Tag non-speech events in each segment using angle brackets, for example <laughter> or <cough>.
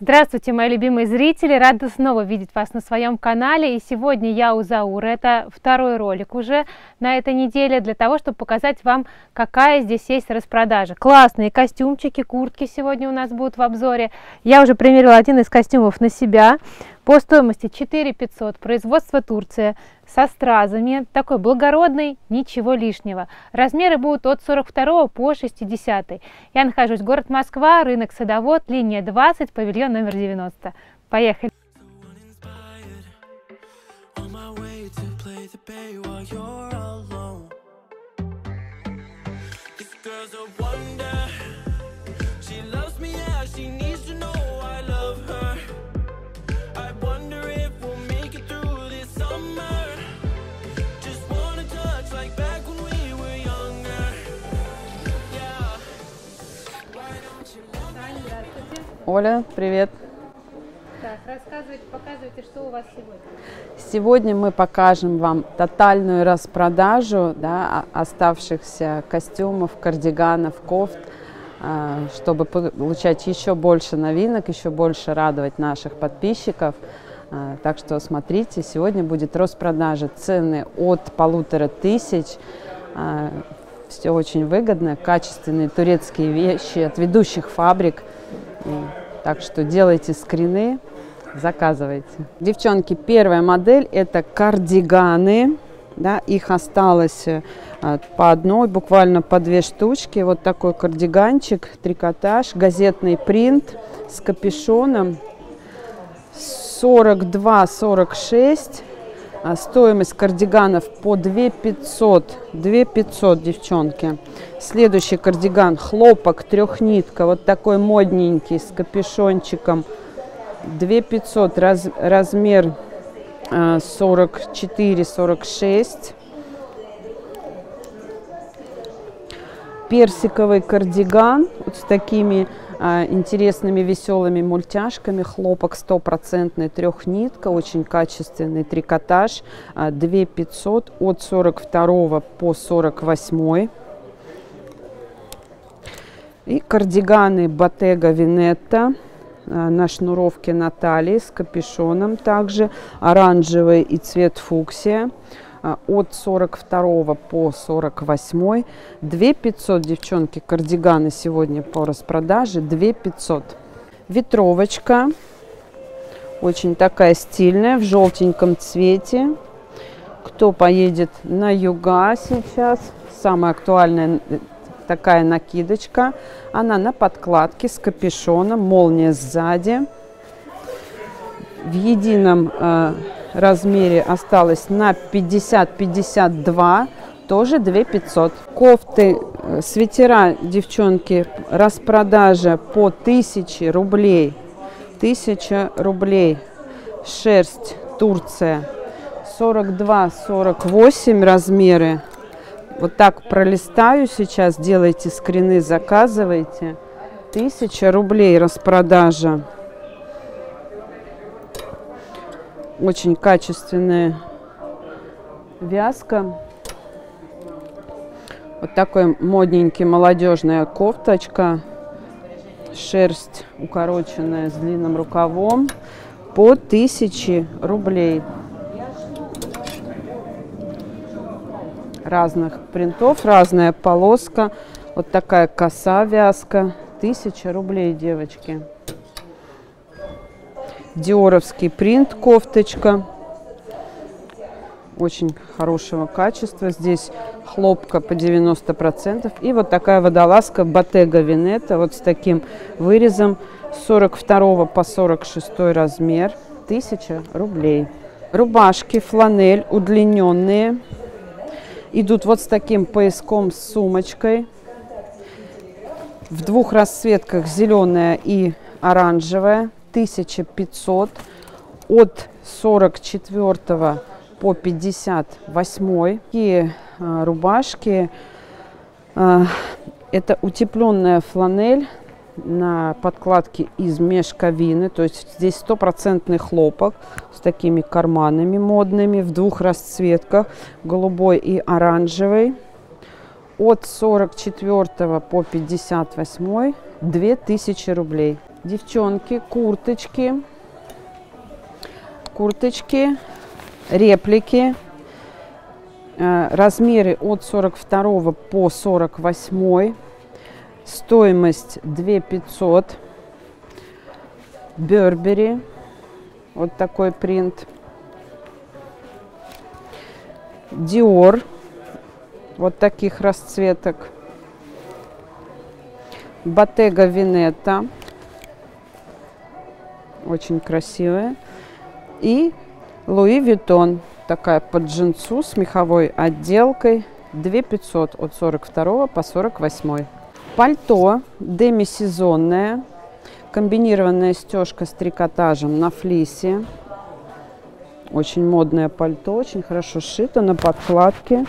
Здравствуйте, мои любимые зрители! Рада снова видеть вас на своем канале. И сегодня я у Заура. Это второй ролик уже на этой неделе для того, чтобы показать вам, какая здесь есть распродажа. Классные костюмчики, куртки сегодня у нас будут в обзоре. Я уже примерила один из костюмов на себя по стоимости 4 500, производство Турция, со стразами, такой благородный, ничего лишнего. Размеры будут от 42 по 60. Я нахожусь в город Москва, рынок Садовод, линия 20, павильон номер 90. Поехали! girl's Оля, привет! Так, рассказывайте, показывайте, что у вас сегодня. Сегодня мы покажем вам тотальную распродажу да, оставшихся костюмов, кардиганов, кофт, а, чтобы получать еще больше новинок, еще больше радовать наших подписчиков. А, Так что смотрите, сегодня будет распродажа цены от полутора тысяч. Все очень выгодно, качественные турецкие вещи от ведущих фабрик. Так что делайте скрины, заказывайте. Девчонки, первая модель это кардиганы. Да, их осталось э, по одной, буквально по две штучки. Вот такой кардиганчик, трикотаж, газетный принт с капюшоном. 42-46. А Стоимость кардиганов по 2 500. 2 500, девчонки. Следующий кардиган хлопок, трехнитка. Вот такой модненький с капюшончиком. 2 500. Раз, размер а, 44-46. Персиковый кардиган вот с такими а, интересными веселыми мультяшками. Хлопок стопроцентный, трехнитка, очень качественный трикотаж. А, 2 500 от 42 по 48. И кардиганы Bottega Veneta а, на шнуровке на талии с капюшоном также. Оранжевый и цвет фуксия а, от 42 по 48. 2 500, девчонки, кардиганы сегодня по распродаже. 2 500. Ветровочка. Очень такая стильная, в желтеньком цвете. Кто поедет на юга сейчас, самая актуальная э, такая накидочка. Она на подкладке с капюшоном, молния сзади. В едином э, размере осталось на 50-52, тоже 2 500. Кофты, э, свитера, девчонки, распродажа по 1000 рублей. 1000 рублей. Шерсть, Турция. 42-48 размеры. Вот так пролистаю сейчас, делайте скрины, заказывайте. 1000 рублей распродажа. Очень качественная вязка. Вот такой модненький молодежная кофточка. Шерсть укороченная с длинным рукавом. По 1000 рублей. Разных принтов, разная полоска. Вот такая коса вязка. 1000 рублей, девочки. Диоровский принт кофточка. Очень хорошего качества. Здесь хлопка по 90%. И вот такая водолазка Bottega Veneta. Вот с таким вырезом. 42 по 46 размер. 1000 рублей. Рубашки фланель удлиненные. Идут вот с таким пояском с сумочкой. В двух расцветках зеленая и оранжевая. 1500 от 44 по 58 такие а, рубашки а, это утепленная фланель на подкладке из мешковины то есть здесь стопроцентный хлопок с такими карманами модными в двух расцветках голубой и оранжевый от 44 по 58 2000 рублей. Девчонки, курточки, курточки, реплики, э, размеры от 42 по 48, стоимость 2 500, Бербери, вот такой принт, Диор, вот таких расцветок, Bottega Veneta, очень красивая, и Луи Виттон, такая под джинсу с меховой отделкой, 2 500 от 42 по 48. Пальто демисезонное, комбинированная стежка с трикотажем на флисе. Очень модное пальто, очень хорошо сшито на подкладке.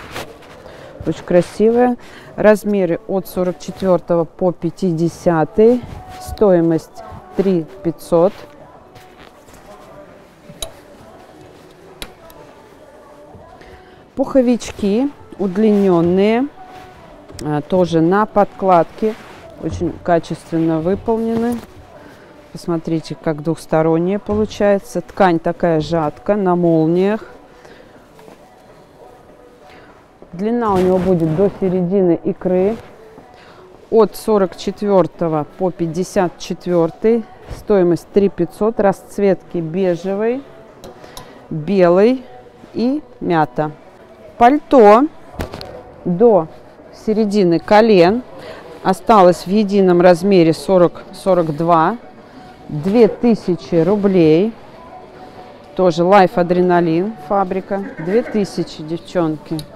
Очень красивое. Размеры от 44 по 50. Стоимость 3 500. Пуховички удлиненные, а, тоже на подкладке, очень качественно выполнены. Посмотрите, как двухсторонняя получается. Ткань такая жатка на молниях. Длина у него будет до середины икры. От 44 по 54. Стоимость 3 500. Расцветки бежевый, белый и мята. Пальто до середины колен осталось в едином размере 40-42. 2000 рублей. Тоже Life Адреналин фабрика. 2000, девчонки.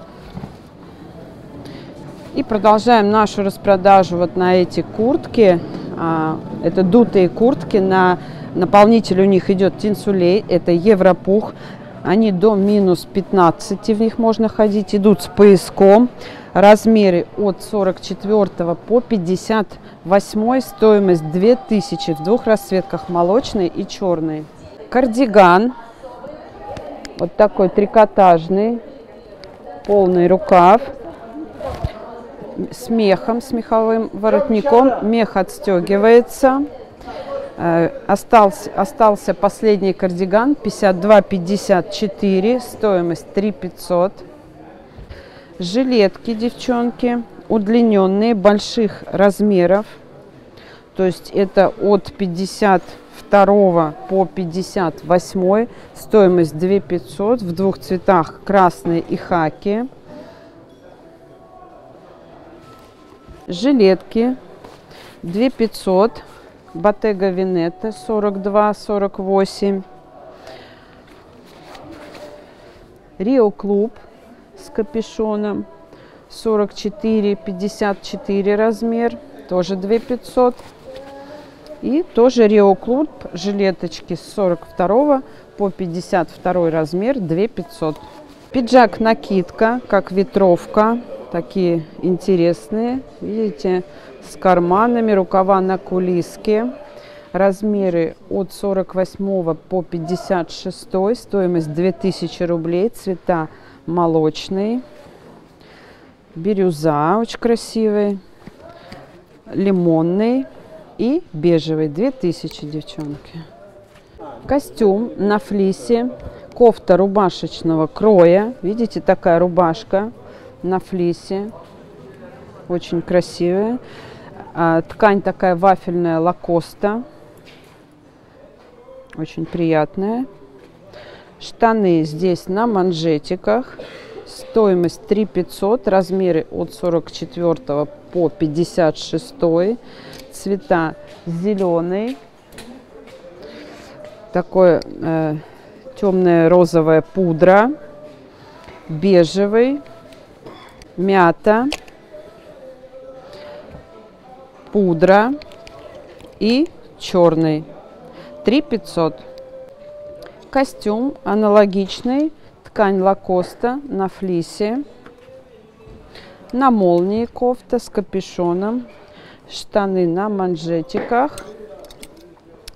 И продолжаем нашу распродажу вот на эти куртки. А, это дутые куртки. На наполнитель у них идет тинсулей. Это Европух. Они до минус 15 в них можно ходить. Идут с пояском. Размеры от 44 по 58. Стоимость 2000 в двух расцветках молочный и черный. Кардиган. Вот такой трикотажный. Полный рукав. С мехом, с меховым воротником. Мех отстегивается. Э, остался, остался последний кардиган 52-54, стоимость 3 500. Жилетки, девчонки, удлиненные, больших размеров. То есть это от 52 по 58, стоимость 2 500 в двух цветах, красный и хаки. Жилетки 2 500 Bottega Veneta 42-48. Рио Клуб с капюшоном 44-54 размер, тоже 2 500. И тоже Рио Клуб жилеточки с 42 по 52 размер 2 500. Пиджак накидка, как ветровка, такие интересные, видите, с карманами, рукава на кулиске. Размеры от 48 по 56, стоимость 2000 рублей, цвета молочный, бирюза очень красивый, лимонный и бежевый, 2000, девчонки. Костюм на флисе, кофта рубашечного кроя, видите, такая рубашка на флисе, очень красивая. А, ткань такая вафельная лакоста. Очень приятная. Штаны здесь на манжетиках. Стоимость 3 500. Размеры от 44 по 56. Цвета зеленый. Такое э, темная розовая пудра. Бежевый. Мята пудра и черный. 3 500. Костюм аналогичный. Ткань лакоста на флисе. На молнии кофта с капюшоном. Штаны на манжетиках.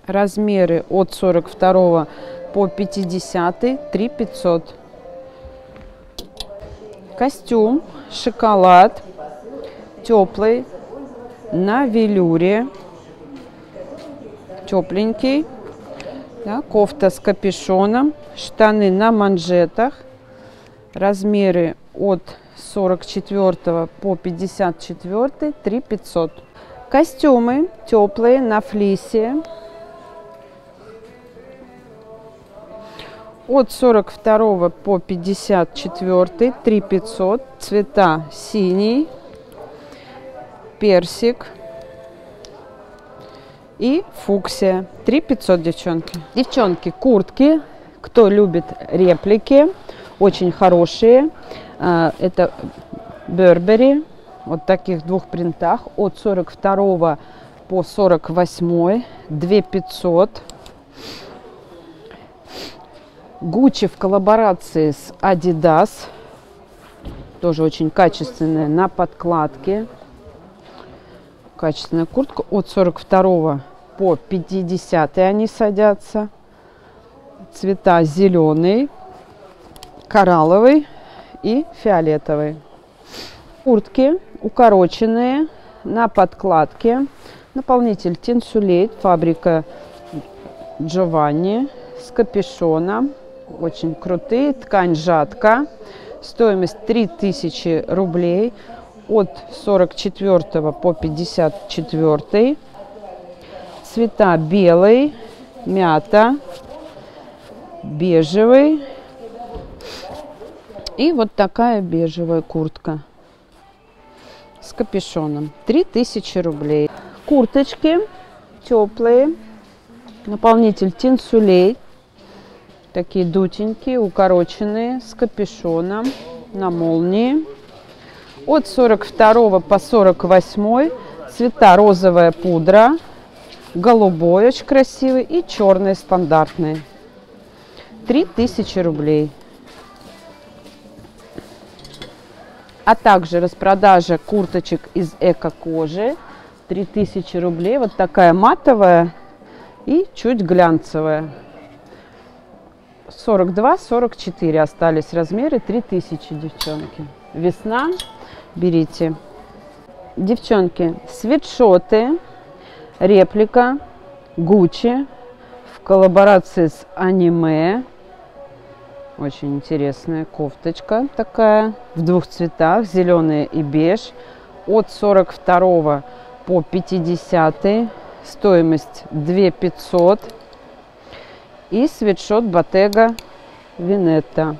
Размеры от 42 по 50. 3 500. Костюм шоколад теплый на велюре. тепленький. Да, кофта с капюшоном, штаны на манжетах, размеры от 44 по 54, 3 500. Костюмы теплые на флисе. От 42 по 54, 3 500. Цвета синий, персик и фуксия. 3 500, девчонки. Девчонки, куртки. Кто любит реплики, очень хорошие. А, это Бербери, вот таких двух принтах, от 42 по 48, 2 500. Гуччи в коллаборации с Adidas, тоже очень качественная, на подкладке. Качественная куртка от 42 по 50 они садятся. Цвета зеленый, коралловый и фиолетовый. Куртки укороченные на подкладке. Наполнитель Тинсулейт, фабрика Джованни с капюшоном. Очень крутые. Ткань жатка. Стоимость 3000 рублей от 44 по 54. Цвета белый, мята, бежевый и вот такая бежевая куртка с капюшоном. 3000 рублей. Курточки теплые. Наполнитель тинсулей. Такие дутенькие, укороченные, с капюшоном на молнии. От 42 по 48 цвета розовая пудра, голубой очень красивый и черный стандартный. 3000 рублей. а также распродажа курточек из эко-кожи. 3000 рублей. Вот такая матовая и чуть глянцевая. 42-44 остались размеры. 3000, девчонки. Весна. Берите. Девчонки, свитшоты, реплика, Гуччи в коллаборации с аниме. Очень интересная кофточка такая в двух цветах, зеленый и беж. От 42 по 50 стоимость 2 500. И свитшот Bottega Винетта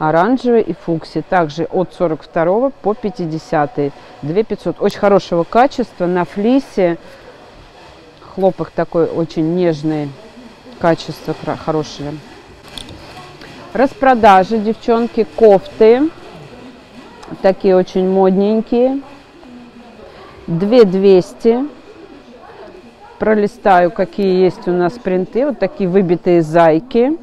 оранжевый и фукси. Также от 42 по 50 2 500. Очень хорошего качества на флисе. Хлопок такой очень нежный. Качество хорошее. Распродажи, девчонки, кофты. Такие очень модненькие. 2200. Пролистаю, какие есть у нас принты. Вот такие выбитые зайки.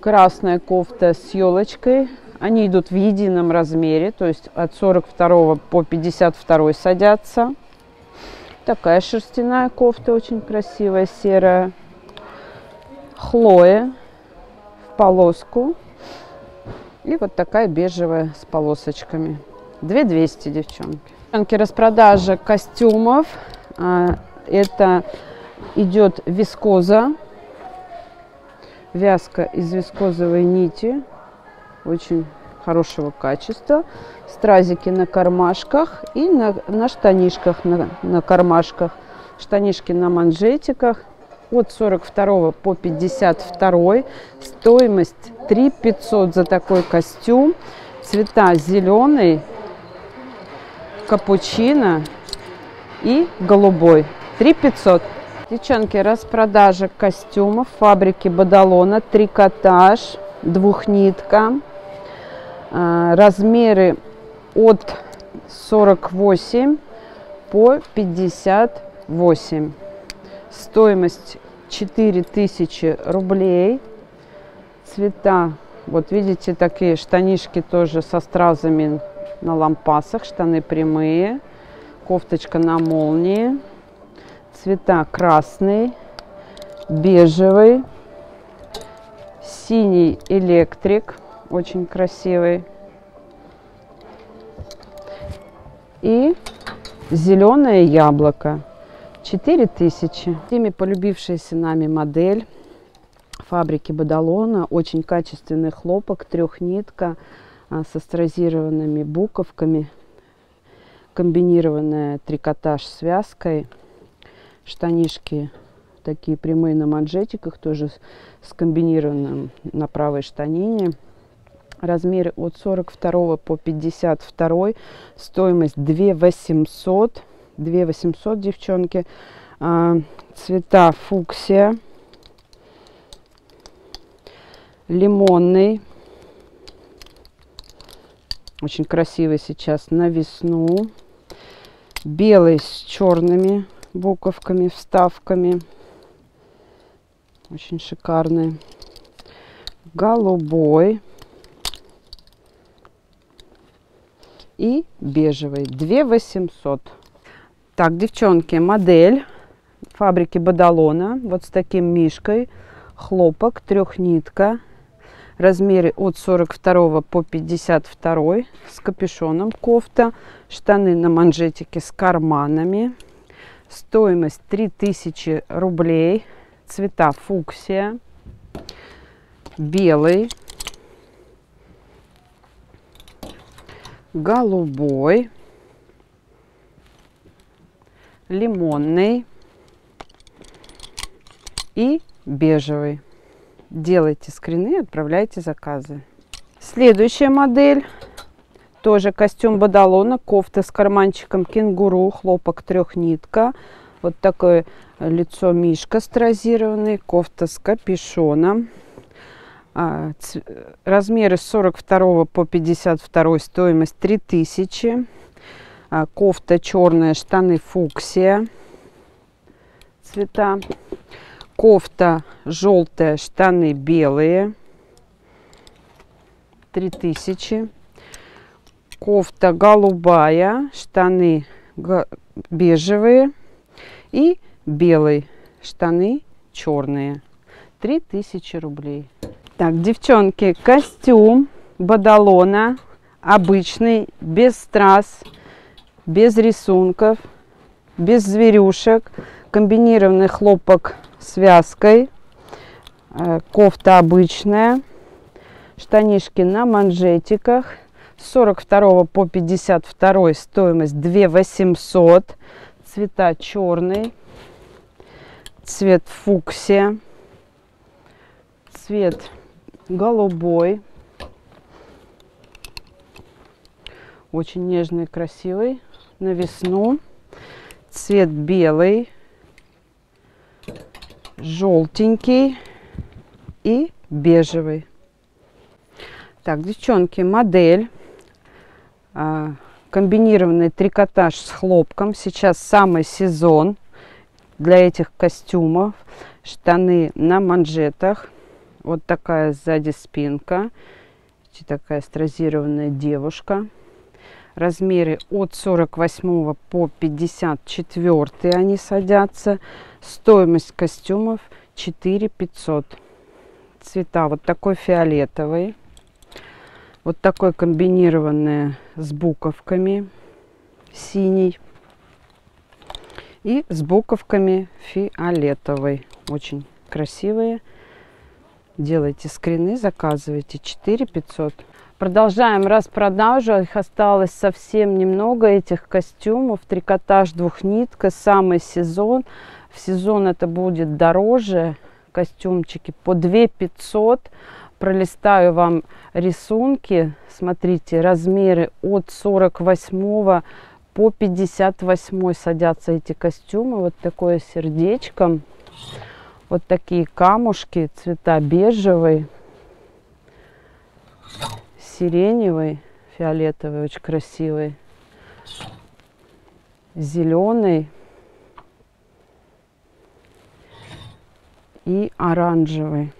Красная кофта с елочкой. Они идут в едином размере, то есть от 42 по 52 садятся. Такая шерстяная кофта, очень красивая, серая. Хлоя полоску. И вот такая бежевая с полосочками. 2200, девчонки. Девчонки, распродажа костюмов. Это идет вискоза. Вязка из вискозовой нити. Очень хорошего качества. Стразики на кармашках и на, на штанишках, на, на кармашках. Штанишки на манжетиках от 42 по 52. Стоимость 3 500 за такой костюм. Цвета зеленый, капучино и голубой. 3 500. Девчонки, распродажа костюмов фабрики Бадалона, трикотаж, двухнитка. А, размеры от 48 по 58. Стоимость 4000 рублей. Цвета, вот видите, такие штанишки тоже со стразами на лампасах, штаны прямые, кофточка на молнии. Цвета красный, бежевый, синий электрик, очень красивый. И зеленое яблоко. 4000. Теми полюбившаяся нами модель фабрики Бадалона. Очень качественный хлопок, трехнитка а, со стразированными буковками. Комбинированная трикотаж связкой. Штанишки такие прямые на манжетиках, тоже с комбинированным на правой штанине. Размеры от 42 по 52. Стоимость 2 800. 2 800, девчонки. А, цвета фуксия. Лимонный. Очень красивый сейчас на весну. Белый с черными буковками, вставками. Очень шикарный. Голубой. И бежевый. 2 800. Так, девчонки, модель фабрики Бадалона. Вот с таким мишкой. Хлопок, трехнитка. Размеры от 42 по 52 с капюшоном кофта. Штаны на манжетике с карманами. Стоимость 3000 рублей цвета фуксия, белый, голубой, лимонный и бежевый. Делайте скрины, отправляйте заказы. Следующая модель. Тоже костюм Бадалона, кофта с карманчиком кенгуру, хлопок трехнитка. Вот такой лицо мишка стразированный, кофта с капюшоном. А, размеры с 42 по 52 стоимость 3000. А, кофта черная, штаны фуксия цвета. Кофта желтая, штаны белые. 3000. Кофта голубая, штаны бежевые. И белый, штаны черные. 3000 рублей. Так, девчонки, костюм Бадалона обычный, без страз, без рисунков, без зверюшек. Комбинированный хлопок с вязкой. Э, кофта обычная. Штанишки на манжетиках. С 42 по 52 стоимость 2 800 цвета черный, цвет фуксия, цвет голубой, очень нежный, красивый, на весну, цвет белый, желтенький и бежевый. Так, девчонки, модель комбинированный трикотаж с хлопком. Сейчас самый сезон для этих костюмов. Штаны на манжетах. Вот такая сзади спинка. Такая стразированная девушка. Размеры от 48 по 54 они садятся. Стоимость костюмов 4 500. Цвета вот такой фиолетовый. Вот такой комбинированный с буковками синий и с буковками фиолетовый. Очень красивые. Делайте скрины, заказывайте 4 500. Продолжаем распродажу. Их осталось совсем немного, этих костюмов. Трикотаж двухнитка, самый сезон. В сезон это будет дороже. Костюмчики по 2 500 пролистаю вам рисунки. Смотрите, размеры от 48 по 58 садятся эти костюмы. Вот такое сердечко. Вот такие камушки, цвета бежевый, сиреневый, фиолетовый, очень красивый, зеленый и оранжевый.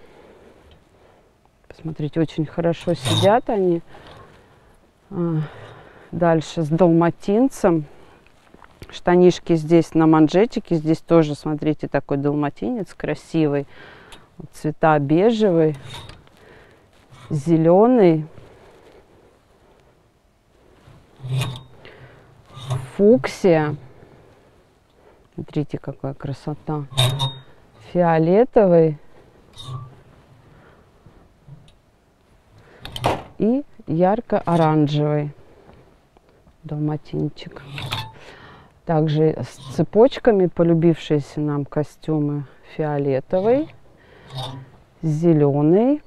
Смотрите, очень хорошо сидят они. А, дальше с далматинцем. Штанишки здесь на манжетике. Здесь тоже, смотрите, такой далматинец красивый. Цвета бежевый, зеленый, фуксия, Смотрите, какая красота. Фиолетовый и ярко-оранжевый далматинчик. Также с цепочками полюбившиеся нам костюмы фиолетовый, зеленый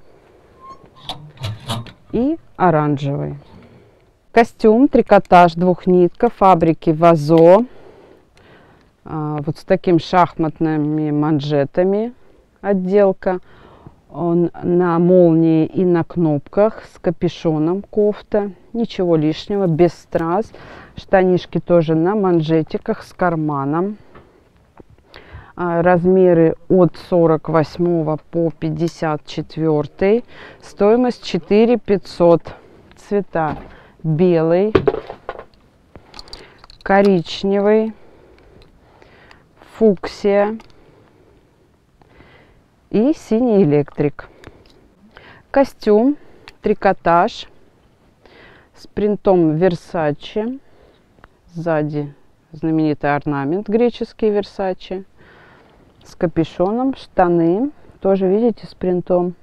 и оранжевый. Костюм трикотаж двухнитка фабрики Вазо. А, вот с таким шахматными манжетами отделка. Он на молнии и на кнопках с капюшоном кофта. Ничего лишнего, без страз. Штанишки тоже на манжетиках с карманом. А, размеры от 48 по 54. Стоимость 4 500. Цвета белый, коричневый, фуксия и синий электрик. Костюм, трикотаж с принтом Versace. Сзади знаменитый орнамент греческий Versace. С капюшоном, штаны, тоже видите, с принтом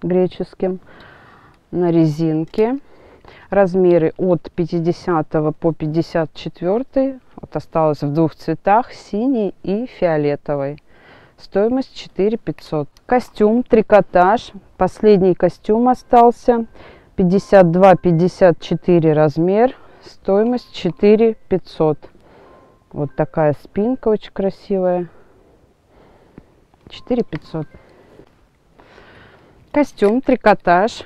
греческим. На резинке. Размеры от 50 по 54. Вот осталось в двух цветах, синий и фиолетовый. Стоимость 4 500. Костюм, трикотаж. Последний костюм остался. 52-54 размер. Стоимость 4 500. Вот такая спинка очень красивая. 4 500. Костюм, трикотаж.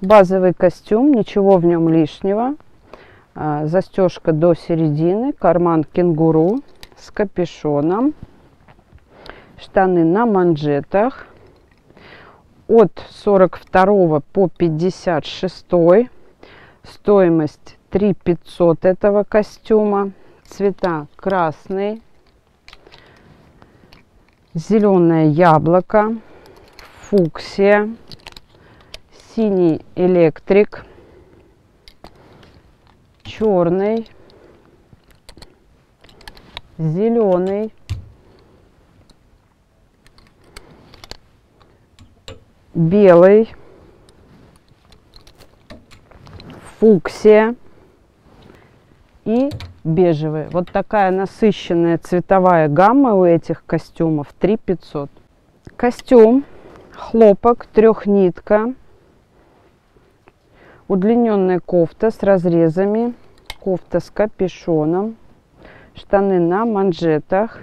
Базовый костюм, ничего в нем лишнего. А, застежка до середины, карман кенгуру с капюшоном штаны на манжетах от 42 по 56 стоимость 3 500 этого костюма. Цвета красный. Зеленое яблоко. Фуксия. Синий электрик. Черный зеленый белый, фуксия и бежевый. Вот такая насыщенная цветовая гамма у этих костюмов 3 500. Костюм, хлопок, трехнитка, удлиненная кофта с разрезами, кофта с капюшоном, штаны на манжетах.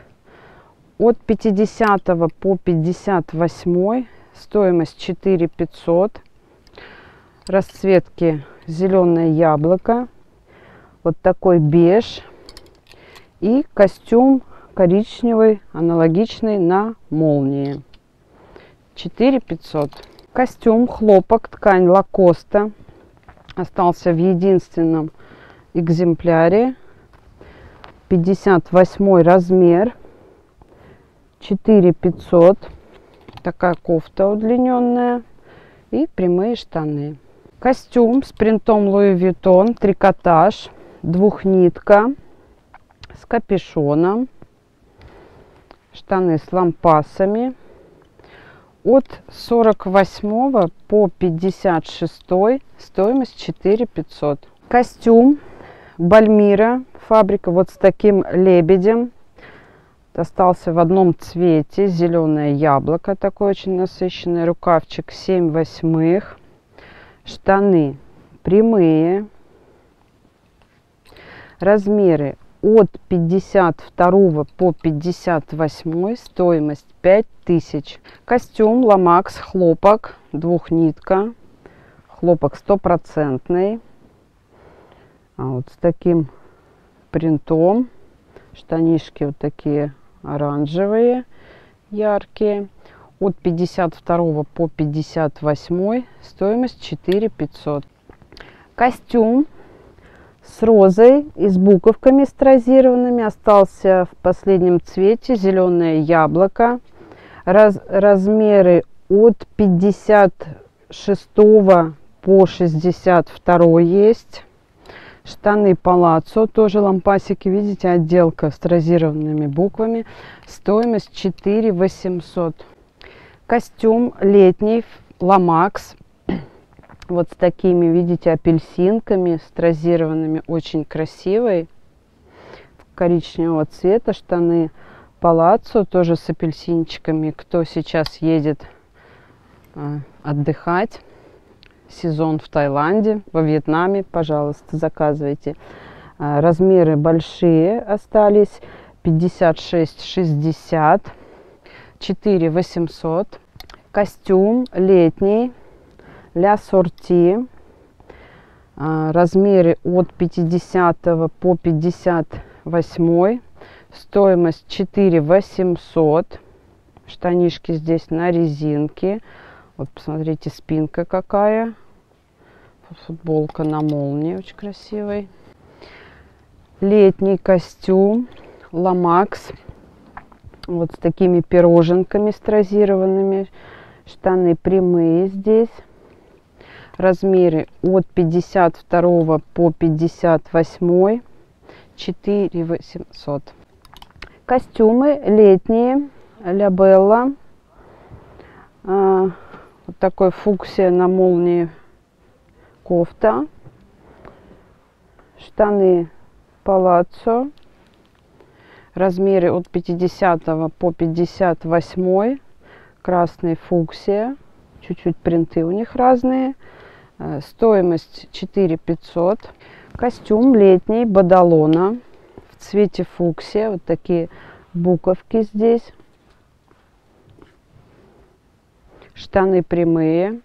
От 50 по 58 Стоимость 4 500. Расцветки зеленое яблоко. Вот такой беж. И костюм коричневый, аналогичный на молнии. 4 500. Костюм, хлопок, ткань лакоста. Остался в единственном экземпляре. 58 размер. 4 500 такая кофта удлиненная и прямые штаны. Костюм с принтом Louis Vuitton, трикотаж, двухнитка с капюшоном, штаны с лампасами. От 48 по 56 стоимость 4 500. Костюм Бальмира, фабрика вот с таким лебедем Остался в одном цвете. Зеленое яблоко, такой очень насыщенный. Рукавчик 7 восьмых. Штаны прямые. Размеры от 52 по 58 стоимость 5000 костюм ламакс хлопок двухнитка хлопок стопроцентный а вот с таким принтом штанишки вот такие оранжевые, яркие. От 52 по 58 стоимость 4 500. Костюм с розой и с буковками стразированными остался в последнем цвете зеленое яблоко. Раз, размеры от 56 по 62 есть. Штаны палаццо, тоже лампасики, видите, отделка с тразированными буквами. Стоимость 4 800. Костюм летний Ламакс. <clears throat> Вот с такими, видите, апельсинками, стразированными, очень красивый. Коричневого цвета штаны палаццо, тоже с апельсинчиками. Кто сейчас едет э, отдыхать, сезон в Таиланде, во Вьетнаме, пожалуйста, заказывайте. Э, размеры большие остались, 56-60, 4 800. Костюм летний, ля сорти, э, размеры от 50 по 58 Стоимость 4 800. Штанишки здесь на резинке. Вот посмотрите, спинка какая. Футболка на молнии, очень красивый. Летний костюм Ламакс. Вот с такими пироженками стразированными. Штаны прямые здесь. Размеры от 52 по 58. 4 800. Костюмы летние, Ля Белла. А, вот такой фуксия на молнии кофта. Штаны палаццо. Размеры от 50 по 58. Красный фуксия. Чуть-чуть принты у них разные. А, стоимость 4 500. Костюм летний Бадалона в цвете фуксия. Вот такие буковки здесь. Штаны прямые.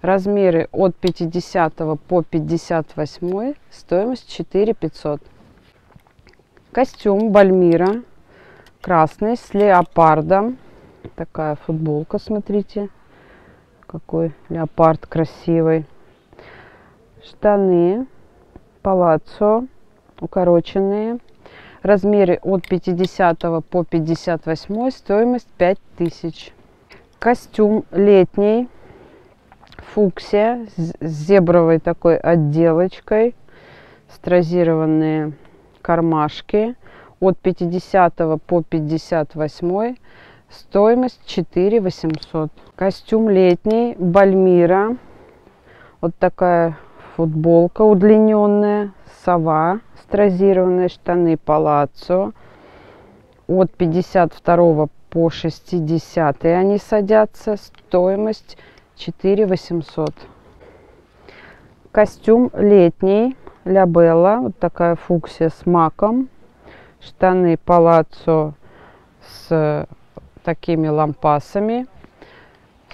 Размеры от 50 по 58. Стоимость 4 500. Костюм Бальмира. Красный с леопардом. Такая футболка, смотрите. Какой леопард красивый. Штаны палаццо укороченные. Размеры от 50 по 58, стоимость 5000. Костюм летний, фуксия с зебровой такой отделочкой, стразированные кармашки от 50 по 58, стоимость 4 800. Костюм летний, Бальмира, вот такая футболка удлиненная, сова стразированные штаны палаццо. От 52 по 60 они садятся. Стоимость 4 800. Костюм летний Ля Белла. Вот такая фуксия с маком. Штаны палаццо с такими лампасами.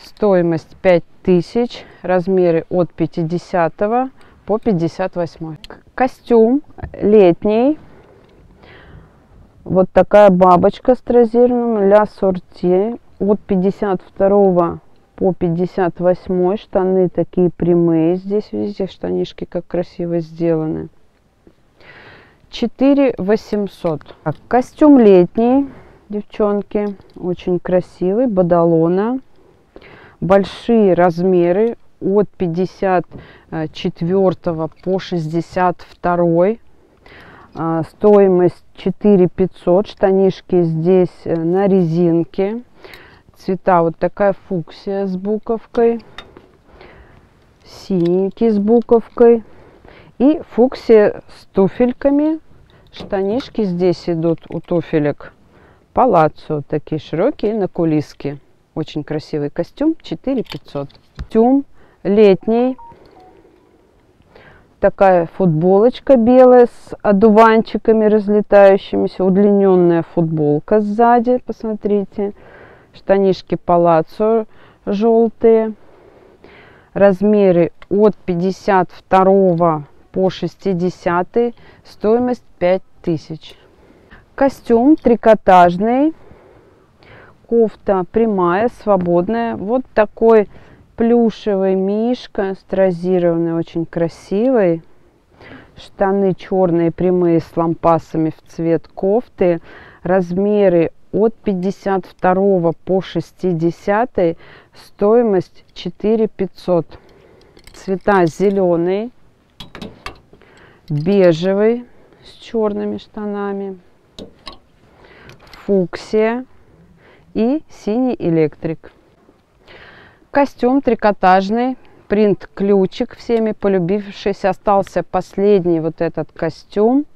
Стоимость 5000. Размеры от 50 по 58 костюм летний. Вот такая бабочка с тразированным ля сорти. От 52 по 58 штаны такие прямые. Здесь, видите, штанишки как красиво сделаны. 4 800. Так, костюм летний, девчонки. Очень красивый, бадалона. Большие размеры от 54 по 62 а, стоимость 4 500 штанишки здесь э, на резинке. Цвета вот такая фуксия с буковкой. Синенький с буковкой. И фуксия с туфельками. Штанишки здесь идут у туфелек. Палаццо такие широкие на кулиске. Очень красивый костюм 4 500 костюм летний. Такая футболочка белая с одуванчиками разлетающимися. Удлиненная футболка сзади, посмотрите. Штанишки палаццо желтые. Размеры от 52 по 60. Стоимость 5000. Костюм трикотажный. Кофта прямая, свободная. Вот такой плюшевый мишка, стразированный, очень красивый. Штаны черные, прямые, с лампасами в цвет кофты. Размеры от 52 по 60. Стоимость 4 500. Цвета зеленый, бежевый с черными штанами, фуксия и синий электрик. Костюм трикотажный, принт ключик всеми полюбившийся. Остался последний вот этот костюм.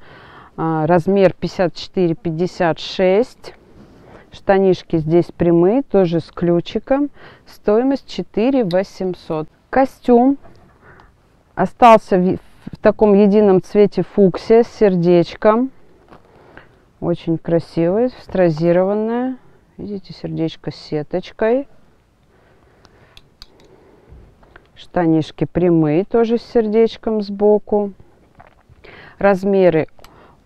А, размер 54-56. Штанишки здесь прямые, тоже с ключиком. Стоимость 4 800. Костюм остался в, в таком едином цвете фуксия с сердечком. Очень красивый, стразированное. Видите, сердечко с сеточкой. Штанишки прямые, тоже с сердечком сбоку. Размеры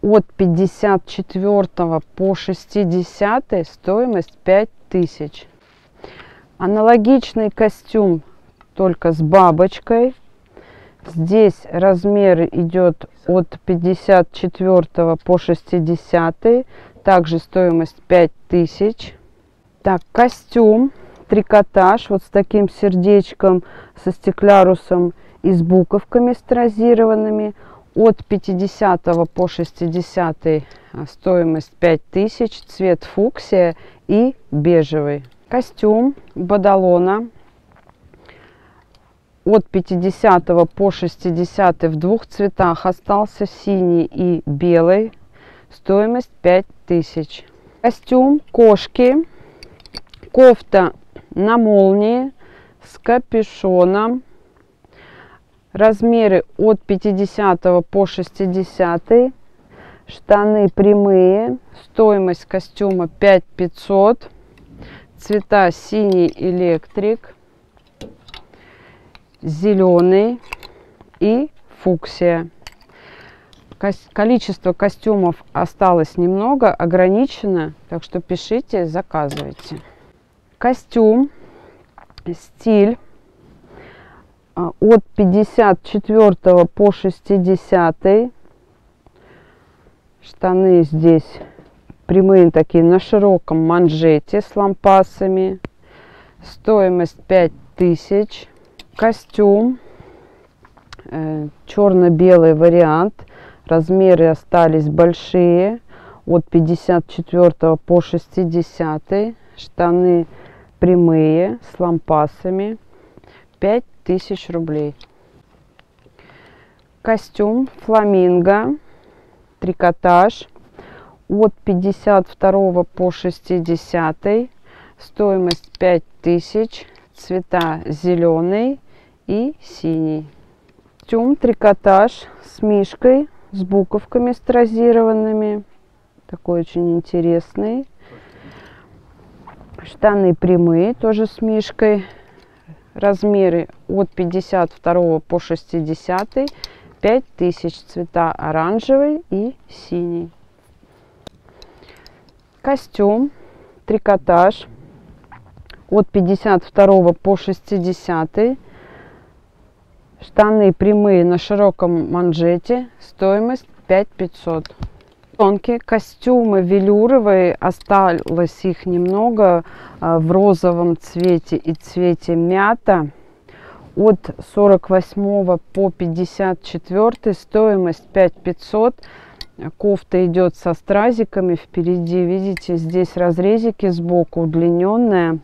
от 54 по 60 стоимость 5000. Аналогичный костюм, только с бабочкой. Здесь размер идет от 54 по 60, также стоимость 5000. Так, костюм, трикотаж, вот с таким сердечком, со стеклярусом и с буковками стразированными – от 50 по 60 а, стоимость 5000, цвет фуксия и бежевый. Костюм Бадалона от 50 по 60 в двух цветах остался синий и белый. Стоимость 5000. Костюм кошки. Кофта на молнии с капюшоном Размеры от 50 по 60. Штаны прямые. Стоимость костюма 5500. Цвета синий электрик, зеленый и фуксия. Количество костюмов осталось немного, ограничено, так что пишите, заказывайте. Костюм, стиль а, от 54 по 60 штаны здесь прямые такие на широком манжете с лампасами. Стоимость 5000 костюм э, черно-белый вариант. Размеры остались большие. От 54 по 60 штаны прямые с лампасами 5 тысяч рублей. Костюм фламинго, трикотаж от 52 по 60, стоимость 5000, цвета зеленый и синий. Костюм трикотаж с мишкой, с буковками стразированными, такой очень интересный. Штаны прямые, тоже с мишкой, размеры от 52 по 60 5000 цвета оранжевый и синий. Костюм трикотаж. От 52 по 60 штаны прямые на широком манжете. Стоимость 5500 Тонкие костюмы велюровые, осталось их немного а, в розовом цвете и цвете мята. От 48 по 54 стоимость 5500. Кофта идет со стразиками впереди. Видите, здесь разрезики сбоку удлиненная.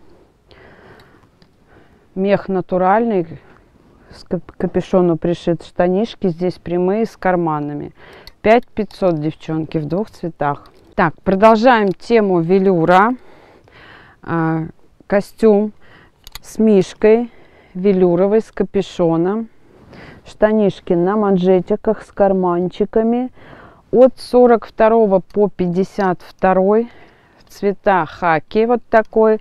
Мех натуральный, с капюшону пришит штанишки. Здесь прямые с карманами. 5500, девчонки, в двух цветах. Так, продолжаем тему велюра. А, костюм с мишкой велюровый, с капюшоном. Штанишки на манжетиках с карманчиками. От 42 по 52 цвета хаки вот такой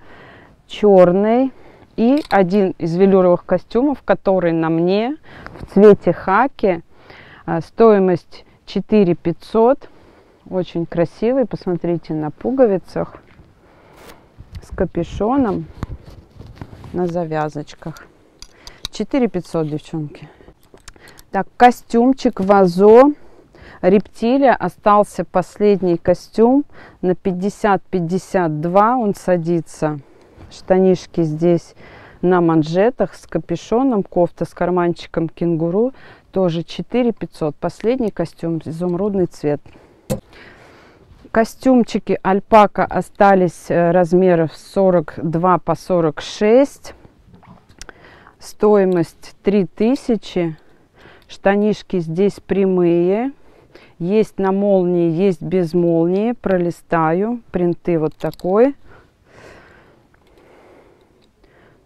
черный и один из велюровых костюмов который на мне в цвете хаки а, стоимость 4 500. Очень красивый. Посмотрите на пуговицах с капюшоном на завязочках. 4 500, девчонки. Так, костюмчик Вазо. Рептилия. Остался последний костюм на 50-52. Он садится. Штанишки здесь на манжетах с капюшоном. Кофта с карманчиком кенгуру. Тоже 4 500. Последний костюм, изумрудный цвет. Костюмчики альпака остались э, размеров 42 по 46. Стоимость 3000. Штанишки здесь прямые. Есть на молнии, есть без молнии. Пролистаю. Принты вот такой.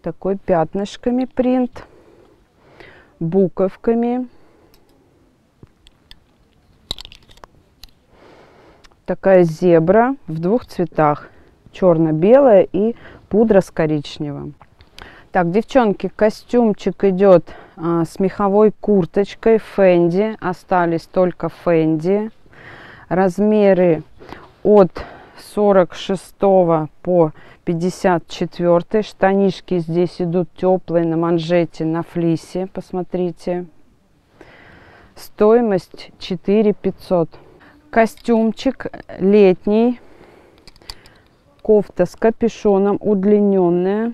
Такой пятнышками принт. Буковками. Такая зебра в двух цветах. Черно-белая и пудра с коричневым. Так, девчонки, костюмчик идет а, с меховой курточкой Фенди. Остались только Фенди. Размеры от 46 по 54. Штанишки здесь идут теплые на манжете, на флисе. Посмотрите. Стоимость 4 500. Костюмчик летний. Кофта с капюшоном удлиненная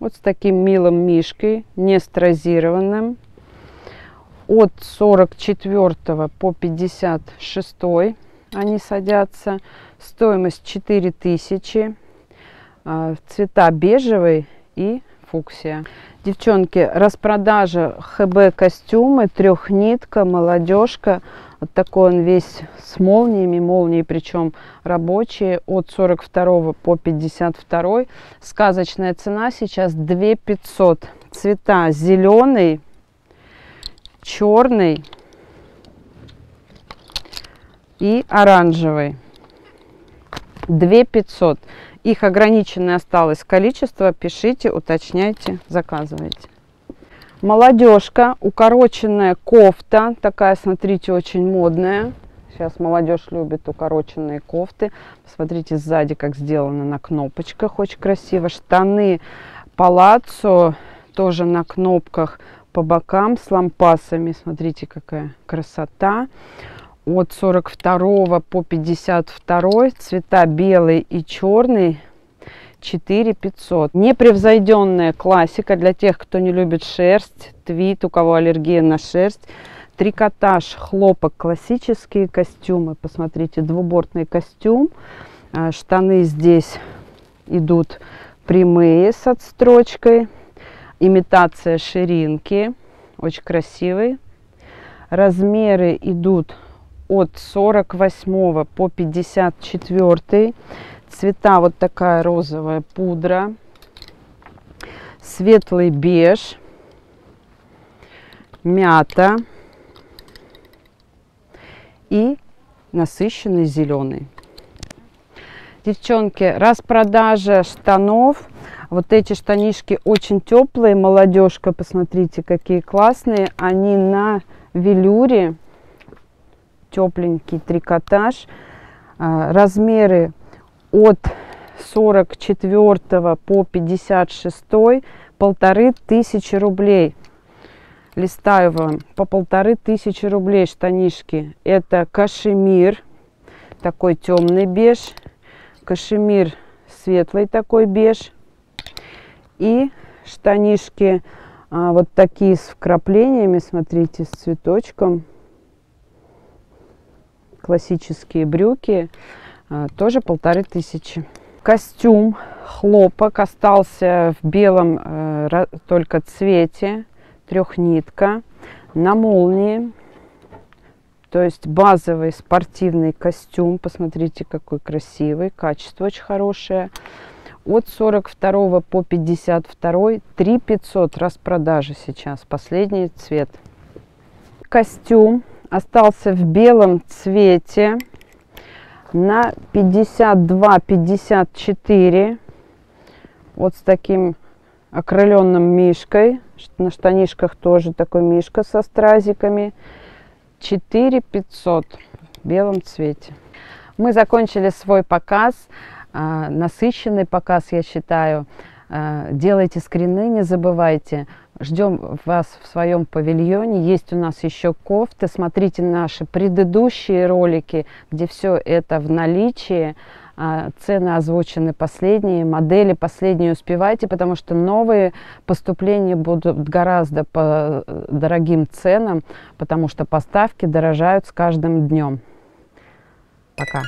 вот с таким милым мишкой, не стразированным. От 44 по 56 они садятся. Стоимость 4000. А, цвета бежевый и фуксия. Девчонки, распродажа ХБ костюмы, трехнитка, молодежка. Вот такой он весь с молниями, молнии причем рабочие, от 42 по 52. Сказочная цена сейчас 2 500. Цвета зеленый, черный и оранжевый. 2 500. Их ограниченное осталось количество. Пишите, уточняйте, заказывайте. Молодежка, укороченная кофта. Такая, смотрите, очень модная. Сейчас молодежь любит укороченные кофты. Смотрите сзади, как сделано на кнопочках. Очень красиво. Штаны палаццо, тоже на кнопках по бокам с лампасами. Смотрите, какая красота. От 42 по 52 цвета белый и черный 4 500. Непревзойденная классика для тех, кто не любит шерсть, твит, у кого аллергия на шерсть. Трикотаж, хлопок, классические костюмы. Посмотрите, двубортный костюм. А, штаны здесь идут прямые с отстрочкой. Имитация ширинки. Очень красивый. Размеры идут от 48 по 54 цвета вот такая розовая пудра, светлый беж, мята и насыщенный зеленый. Девчонки, распродажа штанов. Вот эти штанишки очень теплые, молодежка, посмотрите, какие классные. Они на велюре, тепленький трикотаж. А, размеры от 44 по 56 полторы тысячи рублей. Листаю вам по полторы тысячи рублей штанишки. Это кашемир, такой темный беж, кашемир светлый такой беж и штанишки а, вот такие с вкраплениями, смотрите, с цветочком. Классические брюки тоже полторы тысячи. Костюм хлопок остался в белом э, только цвете, трехнитка, на молнии. То есть базовый спортивный костюм. Посмотрите, какой красивый, качество очень хорошее. От 42 по 52 3 500 распродажи сейчас, последний цвет. Костюм остался в белом цвете на 52-54 вот с таким окрыленным мишкой. На штанишках тоже такой мишка со стразиками. 4 500 в белом цвете. Мы закончили свой показ а, насыщенный показ я считаю. А, делайте скрины не забывайте Ждем вас в своем павильоне. Есть у нас еще кофты. Смотрите наши предыдущие ролики, где все это в наличии. А, цены озвучены последние, модели последние успевайте, потому что новые поступления будут гораздо по дорогим ценам, потому что поставки дорожают с каждым днем. Пока.